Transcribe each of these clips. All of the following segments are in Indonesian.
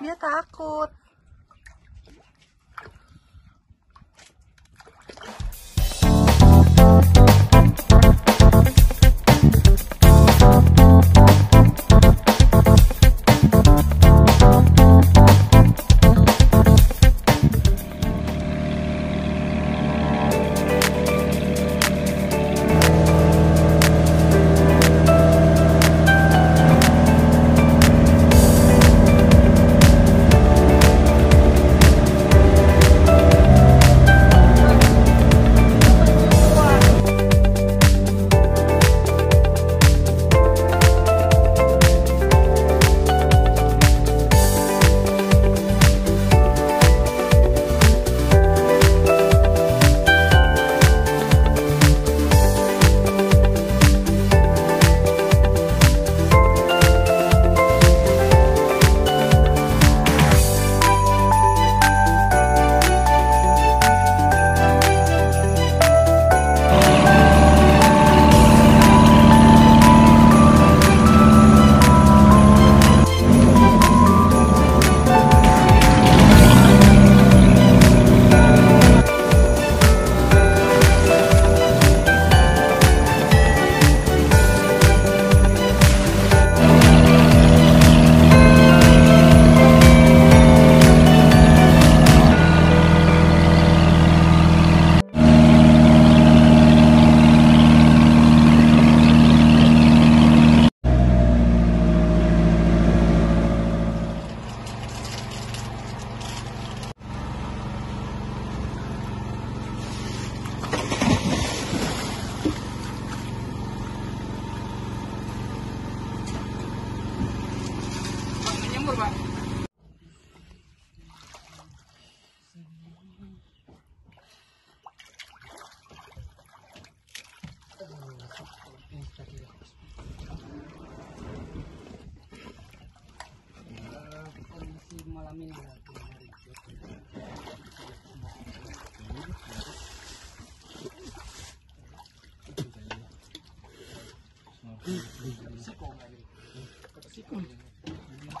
Dia takut. Bang. kondisi malam ini Rumah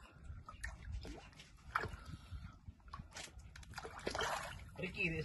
Ricky, de